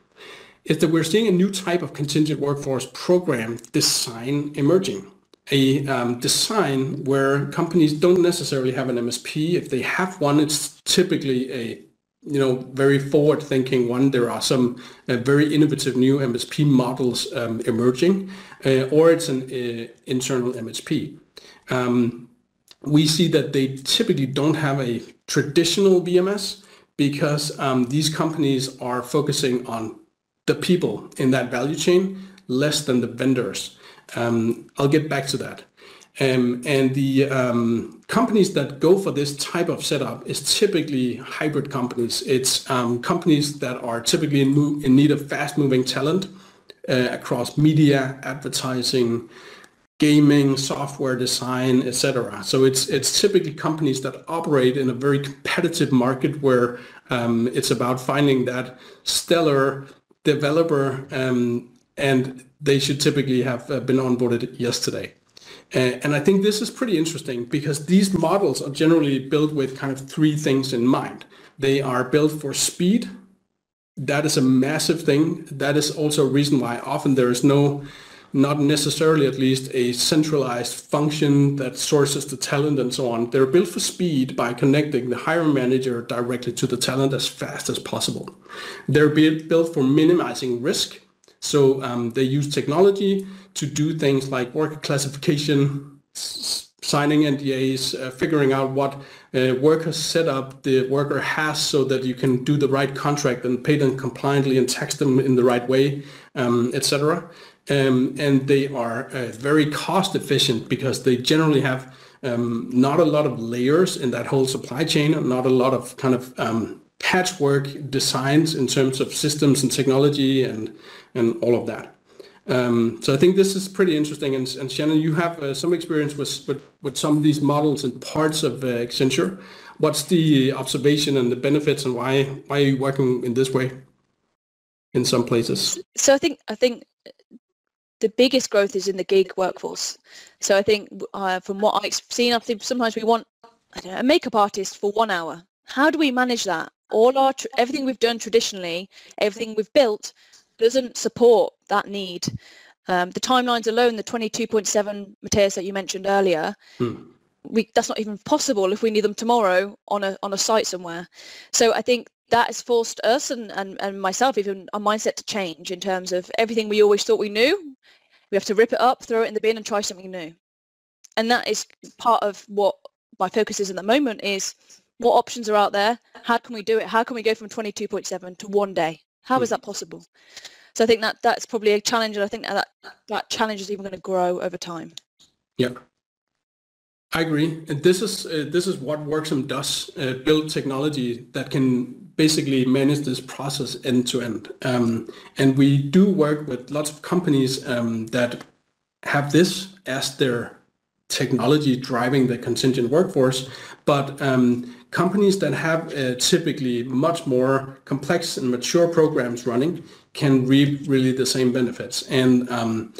is that we're seeing a new type of contingent workforce program design emerging. A um, design where companies don't necessarily have an MSP. If they have one, it's typically a you know very forward thinking one. There are some uh, very innovative new MSP models um, emerging, uh, or it's an uh, internal MSP. Um, we see that they typically don't have a traditional VMS because um, these companies are focusing on the people in that value chain less than the vendors. Um, I'll get back to that. Um, and the um, companies that go for this type of setup is typically hybrid companies. It's um, companies that are typically in, in need of fast-moving talent uh, across media, advertising, gaming, software design, etc. So it's it's typically companies that operate in a very competitive market where um, it's about finding that stellar developer, um, and they should typically have uh, been onboarded yesterday. And I think this is pretty interesting because these models are generally built with kind of three things in mind. They are built for speed. That is a massive thing. That is also a reason why often there is no, not necessarily at least, a centralized function that sources the talent and so on. They're built for speed by connecting the hiring manager directly to the talent as fast as possible. They're built for minimizing risk. So um, they use technology to do things like worker classification, signing NDAs, uh, figuring out what uh, worker setup the worker has so that you can do the right contract and pay them compliantly and tax them in the right way, um, etc. Um, and they are uh, very cost efficient because they generally have um, not a lot of layers in that whole supply chain, not a lot of kind of um, patchwork designs in terms of systems and technology and, and all of that. Um, so I think this is pretty interesting. And, and Shannon, you have uh, some experience with, with, with, some of these models and parts of uh, Accenture. What's the observation and the benefits and why, why are you working in this way in some places? So I think, I think the biggest growth is in the gig workforce. So I think uh, from what I've seen, I think sometimes we want know, a makeup artist for one hour. How do we manage that? All our, everything we've done traditionally, everything we've built, doesn't support that need. Um, the timelines alone, the 22.7 Mathias that you mentioned earlier, hmm. we, that's not even possible if we need them tomorrow on a on a site somewhere. So I think that has forced us and, and, and myself even our mindset to change in terms of everything we always thought we knew. We have to rip it up, throw it in the bin and try something new. And that is part of what my focus is at the moment is what options are out there? How can we do it? How can we go from 22.7 to one day? How is hmm. that possible? So I think that that's probably a challenge, and I think that that challenge is even going to grow over time. Yeah, I agree. And this is uh, this is what Worksome does: uh, build technology that can basically manage this process end to end. Um, and we do work with lots of companies um, that have this as their technology driving the contingent workforce, but um, companies that have uh, typically much more complex and mature programs running can reap really the same benefits. And um,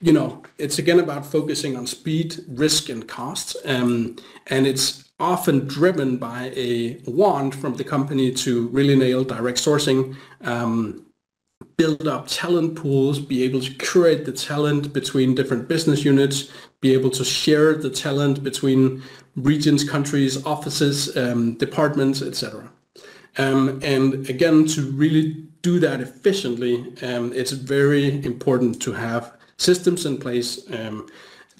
you know, it's again about focusing on speed, risk, and costs, um, and it's often driven by a want from the company to really nail direct sourcing, um, build up talent pools, be able to curate the talent between different business units, be able to share the talent between regions, countries, offices, um, departments, etc. Um, and again, to really do that efficiently, um, it's very important to have systems in place um,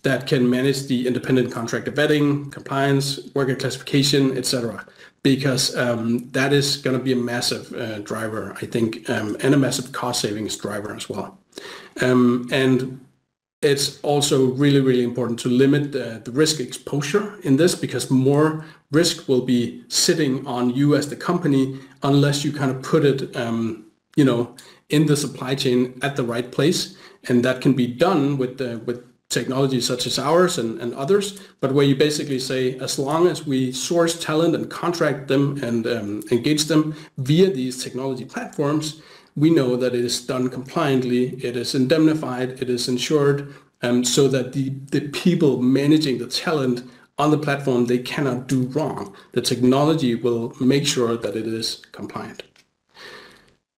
that can manage the independent contractor vetting, compliance, worker classification, etc. Because um, that is going to be a massive uh, driver, I think, um, and a massive cost savings driver as well. Um, and it's also really, really important to limit the, the, risk exposure in this because more risk will be sitting on you as the company unless you kind of put it, um, you know, in the supply chain at the right place. And that can be done with the, with technologies such as ours and, and others, but where you basically say, as long as we source talent and contract them and um, engage them via these technology platforms, we know that it is done compliantly, it is indemnified, it is insured, um, so that the, the people managing the talent on the platform, they cannot do wrong. The technology will make sure that it is compliant.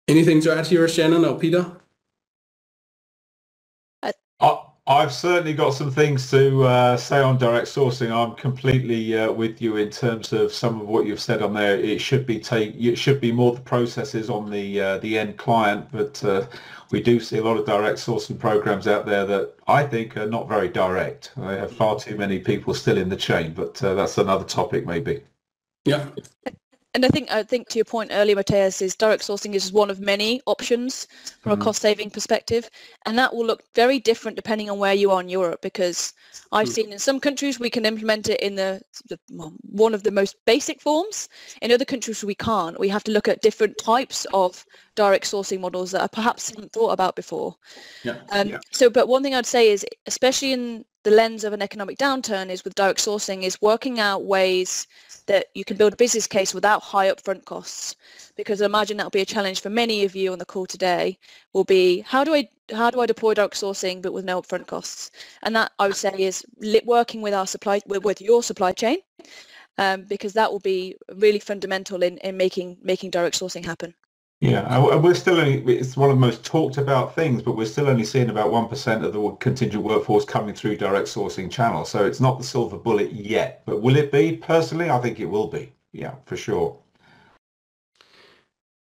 Anything to add here, Shannon or Peter? I've certainly got some things to uh, say on direct sourcing. I'm completely uh, with you in terms of some of what you've said on there. It should be take it should be more the processes on the uh, the end client, but uh, we do see a lot of direct sourcing programs out there that I think are not very direct. They have far too many people still in the chain, but uh, that's another topic maybe. Yeah. And I think I think to your point earlier, Mathias, is direct sourcing is one of many options from mm-hmm. a cost saving perspective, and that will look very different depending on where you are in Europe. Because I've mm-hmm. seen in some countries we can implement it in the, the one of the most basic forms. In other countries we can't. We have to look at different types of direct sourcing models that I perhaps haven't thought about before. Yeah. Um, yeah. So, but one thing I'd say is, especially in the lens of an economic downturn, is with direct sourcing, is working out ways that you can build a business case without high upfront costs. Because I imagine that'll be a challenge for many of you on the call today. Will be how do I how do I deploy direct sourcing but with no upfront costs? And that I would say is working with our supply with, with your supply chain, um, because that will be really fundamental in, in making making direct sourcing happen. Yeah, we're still only, it's one of the most talked about things, but we're still only seeing about 1% of the contingent workforce coming through direct sourcing channels. So it's not the silver bullet yet, but will it be? Personally, I think it will be. Yeah, for sure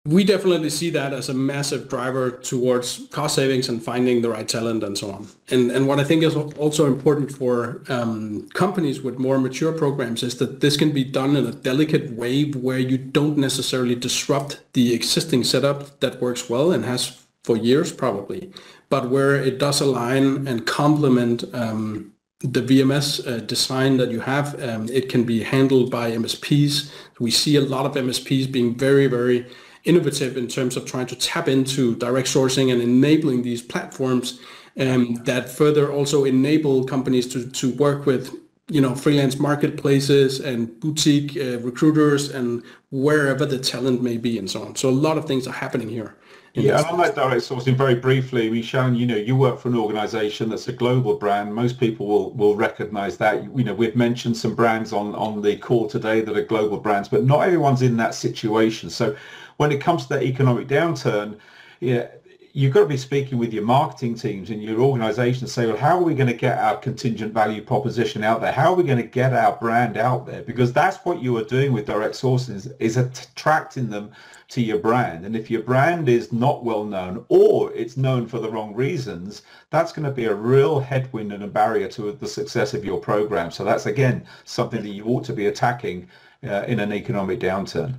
we definitely see that as a massive driver towards cost savings and finding the right talent and so on. And and what I think is also important for um, companies with more mature programs is that this can be done in a delicate way where you don't necessarily disrupt the existing setup that works well and has for years probably, but where it does align and complement um, the VMS uh, design that you have. Um, it can be handled by MSPs. We see a lot of MSPs being very, very innovative in terms of trying to tap into direct sourcing and enabling these platforms um, that further also enable companies to, to work with you know freelance marketplaces and boutique uh, recruiters and wherever the talent may be and so on so a lot of things are happening here yeah, and on that direct sourcing, very briefly, Shannon, you know, you work for an organization that's a global brand. Most people will, will recognize that. You know, we've mentioned some brands on, on the call today that are global brands, but not everyone's in that situation. So when it comes to that economic downturn, yeah, you've got to be speaking with your marketing teams and your organization to say, well, how are we going to get our contingent value proposition out there? How are we going to get our brand out there? Because that's what you are doing with direct sourcing is, is attracting them to your brand. And if your brand is not well known or it's known for the wrong reasons, that's going to be a real headwind and a barrier to the success of your program. So that's, again, something that you ought to be attacking uh, in an economic downturn.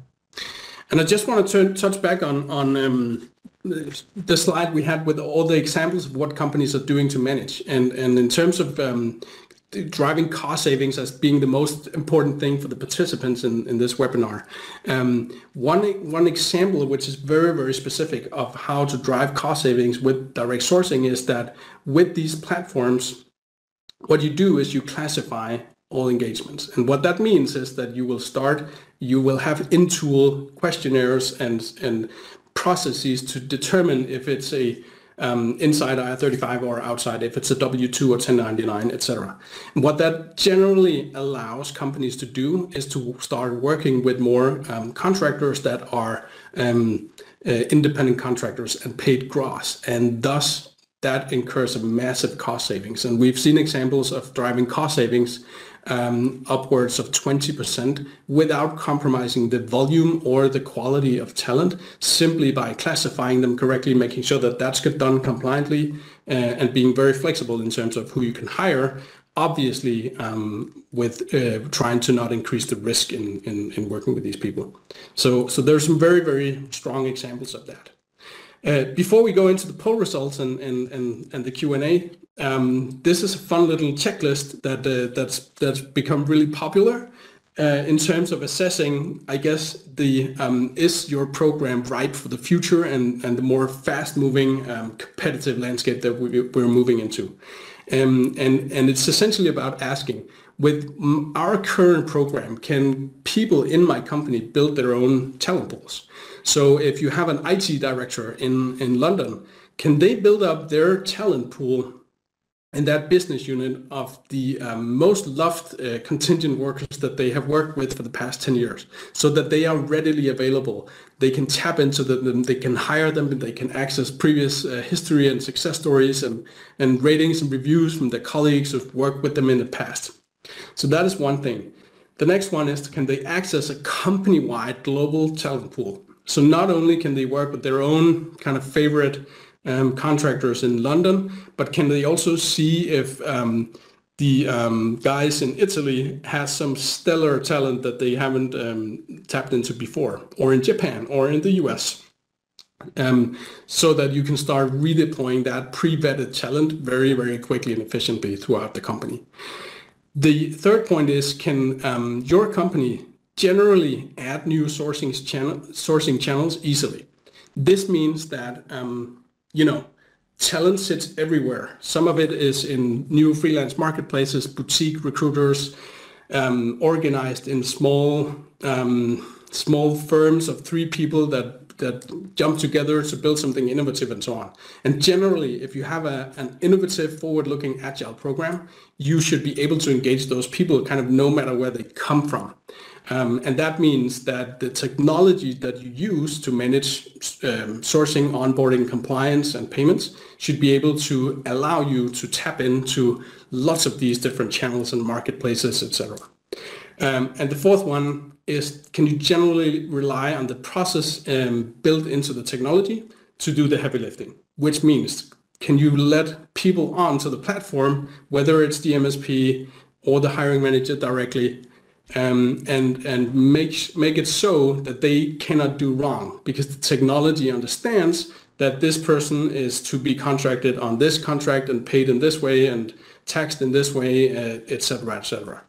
And I just want to touch back on on um, the slide we had with all the examples of what companies are doing to manage. And and in terms of um, driving cost savings as being the most important thing for the participants in, in this webinar. Um, one, one example which is very, very specific of how to drive cost savings with direct sourcing is that with these platforms, what you do is you classify all engagements. And what that means is that you will start, you will have in-tool questionnaires and, and processes to determine if it's a um, inside IR35 or outside, if it's a W-2 or 1099, etc. What that generally allows companies to do is to start working with more um, contractors that are um, uh, independent contractors and paid gross, and thus that incurs a massive cost savings. And we've seen examples of driving cost savings um, upwards of 20% without compromising the volume or the quality of talent simply by classifying them correctly, making sure that that's done compliantly uh, and being very flexible in terms of who you can hire obviously um, with uh, trying to not increase the risk in, in, in, working with these people. So, so there's some very, very strong examples of that. Uh, before we go into the poll results and, and, and, and the Q&A, um, this is a fun little checklist that uh, that's that's become really popular uh, in terms of assessing, I guess, the um, is your program right for the future and, and the more fast-moving um, competitive landscape that we, we're moving into. Um, and, and it's essentially about asking, with our current program, can people in my company build their own talent pools? So if you have an IT director in, in London, can they build up their talent pool in that business unit of the um, most loved uh, contingent workers that they have worked with for the past 10 years so that they are readily available? They can tap into them they can hire them they can access previous uh, history and success stories and, and ratings and reviews from their colleagues who've worked with them in the past. So that is one thing. The next one is can they access a company-wide global talent pool so not only can they work with their own kind of favorite um, contractors in London, but can they also see if um, the um, guys in Italy has some stellar talent that they haven't um, tapped into before, or in Japan, or in the US. Um, so that you can start redeploying that pre-vetted talent very, very quickly and efficiently throughout the company. The third point is, can um, your company generally add new sourcing, channel, sourcing channels easily? This means that, um, you know, talent sits everywhere. Some of it is in new freelance marketplaces, boutique recruiters, um, organized in small um, small firms of three people that that jump together to build something innovative and so on. And generally, if you have a, an innovative, forward-looking agile program, you should be able to engage those people kind of no matter where they come from. Um, and that means that the technology that you use to manage um, sourcing, onboarding, compliance, and payments should be able to allow you to tap into lots of these different channels and marketplaces, etc. Um, and the fourth one is, can you generally rely on the process um, built into the technology to do the heavy lifting? Which means, can you let people onto the platform, whether it's the MSP or the hiring manager directly, um, and and make make it so that they cannot do wrong because the technology understands that this person is to be contracted on this contract and paid in this way and taxed in this way, uh, et cetera, et cetera.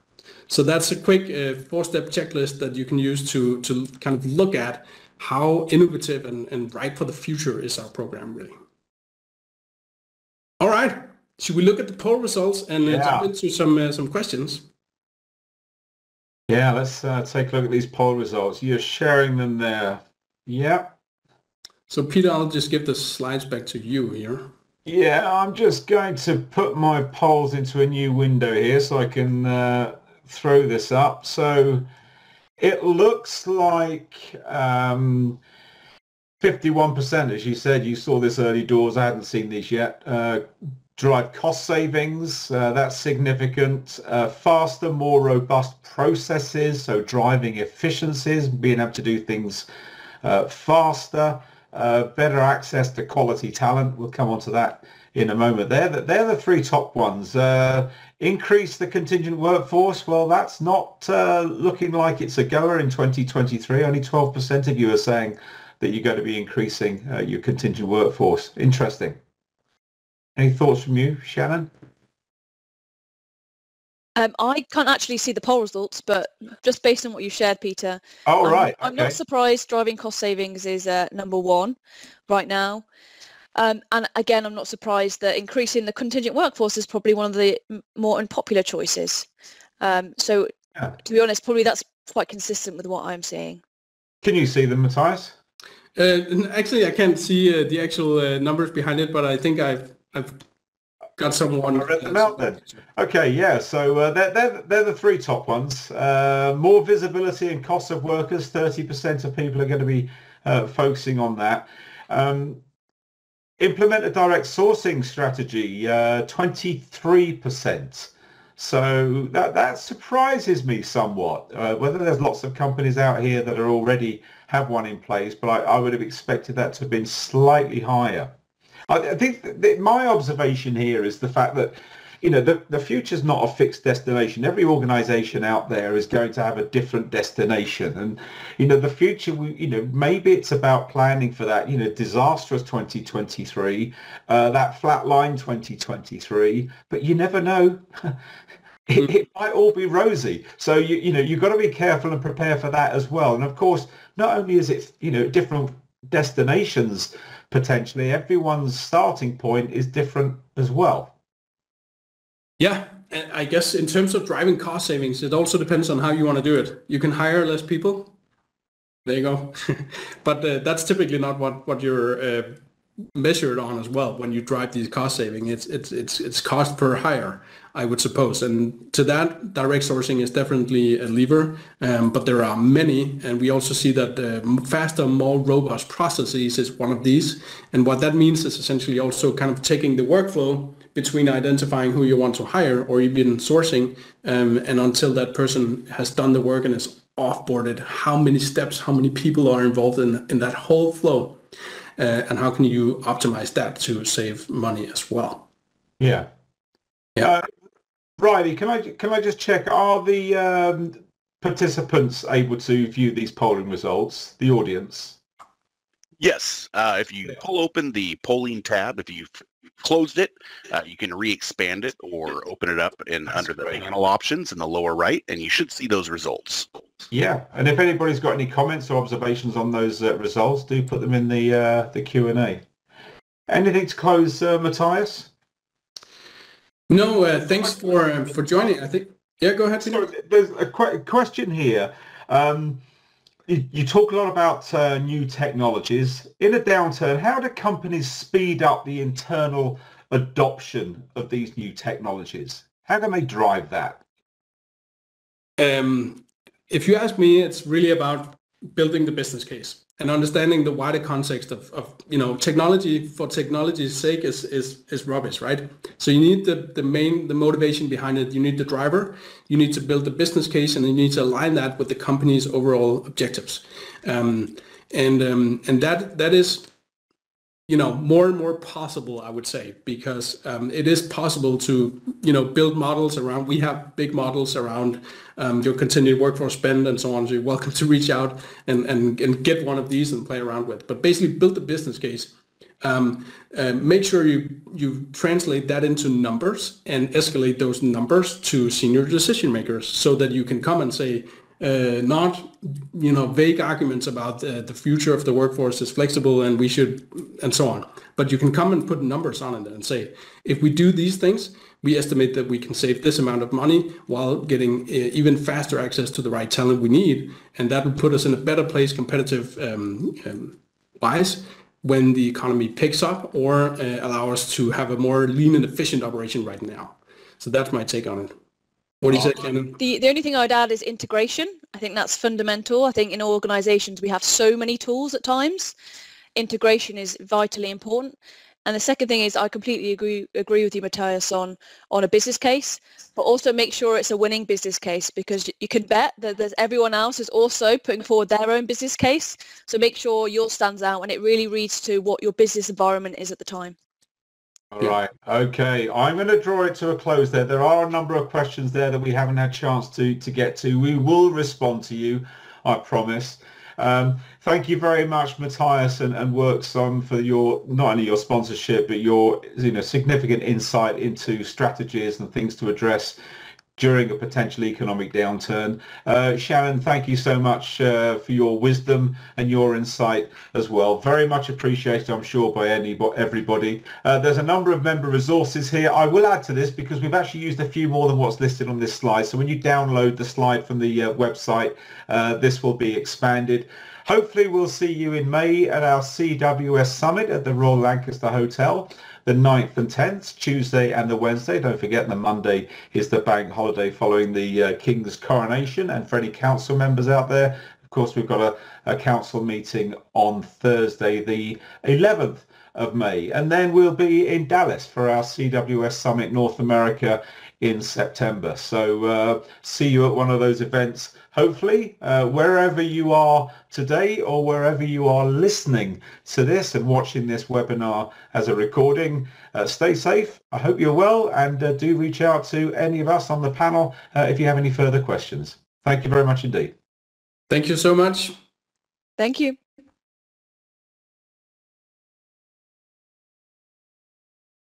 So that's a quick uh, four-step checklist that you can use to to kind of look at how innovative and, and right for the future is our program really. All right, should we look at the poll results and uh, Yeah. jump into some uh, some questions? Yeah, let's uh, take a look at these poll results. You're sharing them there. Yeah. So Peter, I'll just give the slides back to you here. Yeah, I'm just going to put my polls into a new window here so I can uh, throw this up. So it looks like um, 51%, as you said, you saw this early doors. I hadn't seen these yet. Uh, drive cost savings, uh, that's significant. Uh, faster, more robust processes, so driving efficiencies, being able to do things uh, faster, uh, better access to quality talent. We'll come on to that in a moment. They're the, they're the three top ones. Uh, increase the contingent workforce. Well, that's not uh, looking like it's a goer in 2023. Only 12% of you are saying that you're going to be increasing your contingent workforce. Interesting. Any thoughts from you, Shannon? Um, I can't actually see the poll results, but just based on what you shared, Peter, Oh, I'm, right. I'm okay. not surprised driving cost savings is uh, number one right now. Um, and again, I'm not surprised that increasing the contingent workforce is probably one of the more unpopular choices. Um, so Yeah. to be honest, probably that's quite consistent with what I'm seeing. Can you see them, Mathias? Uh, actually, I can't see uh, the actual uh, numbers behind it, but I think I've I've got someone. I read them out then. Okay, yeah. So uh, they're, they're, they're the three top ones. Uh, more visibility and cost of workers. 30% of people are going to be uh, focusing on that. Um, implement a direct sourcing strategy. Uh, 23%. So that, that surprises me somewhat. Uh, whether there's lots of companies out here that are already have one in place, but I, I would have expected that to have been slightly higher. I, think my observation here is the fact that, you know, the, the is not a fixed destination. Every organization out there is going to have a different destination. And, you know, the future, we, you know, maybe it's about planning for that, you know, disastrous 2023, uh, that flat line 2023, but you never know. it, it might all be rosy. So, you, you know, you've got to be careful and prepare for that as well. And of course, not only is it, you know, different destinations potentially, everyone's starting point is different as well. Yeah, I guess in terms of driving cost savings, it also depends on how you want to do it. You can hire less people. There you go. but uh, that's typically not what what you're uh, measured on as well when you drive these cost saving. It's it's it's it's cost per hire, I would suppose. And to that, direct sourcing is definitely a lever. Um, but there are many, and we also see that uh, faster, more robust processes is one of these. And what that means is essentially also kind of taking the workflow between identifying who you want to hire or even sourcing um, and until that person has done the work and is offboarded, how many steps, how many people are involved in, in that whole flow uh, and how can you optimize that to save money as well? Yeah. Yeah. Uh, Riley, can I can I just check? Are the um, participants able to view these polling results? The audience. Yes. Uh, if you pull open the polling tab, if you've closed it, uh, you can re-expand it or open it up in That's under the panel options in the lower right, and you should see those results. Yeah, and if anybody's got any comments or observations on those uh, results, do put them in the uh, the Q and A. Anything to close, uh, Mathias? No, uh, thanks for um, for joining. I think. Yeah, go ahead. So Peter. there's a que- question here. Um, you, you talk a lot about uh, new technologies. In a downturn, how do companies speed up the internal adoption of these new technologies? How can they drive that? Um, if you ask me, it's really about building the business case and understanding the wider context of, of you know technology for technology's sake is is is rubbish, right? So you need the the main the motivation behind it. You need the driver. You need to build the business case, and you need to align that with the company's overall objectives. Um, and um, and that that is you know more and more possible i would say because um, it is possible to you know build models around we have big models around um, your continued workforce spend and so on so you're welcome to reach out and, and, and get one of these and play around with. But basically build the business case. Um, uh, make sure you you translate that into numbers and escalate those numbers to senior decision makers so that you can come and say uh, not you know vague arguments about uh, the future of the workforce is flexible and we should and so on. But you can come and put numbers on it and say if we do these things we estimate that we can save this amount of money while getting uh, even faster access to the right talent we need and that would put us in a better place competitive um, um, wise when the economy picks up or uh, allow us to have a more lean and efficient operation right now so that's my take on it what do you say Kenan? The, the only thing I'd add is integration. I think that's fundamental. I think in organizations we have so many tools at times. Integration is vitally important. And the second thing is I completely agree agree with you, Mathias, on, on a business case, but also make sure it's a winning business case because you can bet that there's everyone else is also putting forward their own business case. So make sure yours stands out and it really reads to what your business environment is at the time. All right. Okay. I'm going to draw it to a close there. There are a number of questions there that we haven't had a chance to, to get to. We will respond to you, I promise. Um, thank you very much, Mathias and, and Worksome for your not only your sponsorship but your you know significant insight into strategies and things to address during a potential economic downturn. Uh, Shannon, thank you so much uh, for your wisdom and your insight as well. Very much appreciated, I'm sure, by any everybody. Uh, there's a number of member resources here. I will add to this because we've actually used a few more than what's listed on this slide. So when you download the slide from the uh, website, uh, this will be expanded. Hopefully we'll see you in May at our CWS Summit at the Royal Lancaster Hotel the 9th and 10th, Tuesday and the Wednesday. Don't forget the Monday is the bank holiday following the uh, King's coronation. And for any council members out there, of course, we've got a, a council meeting on Thursday, the 11th of May. And then we'll be in Dallas for our CWS Summit North America in September. So uh, see you at one of those events, hopefully, uh, wherever you are today or wherever you are listening to this and watching this webinar as a recording. Uh, stay safe. I hope you're well and uh, do reach out to any of us on the panel uh, if you have any further questions. Thank you very much indeed. Thank you so much. Thank you.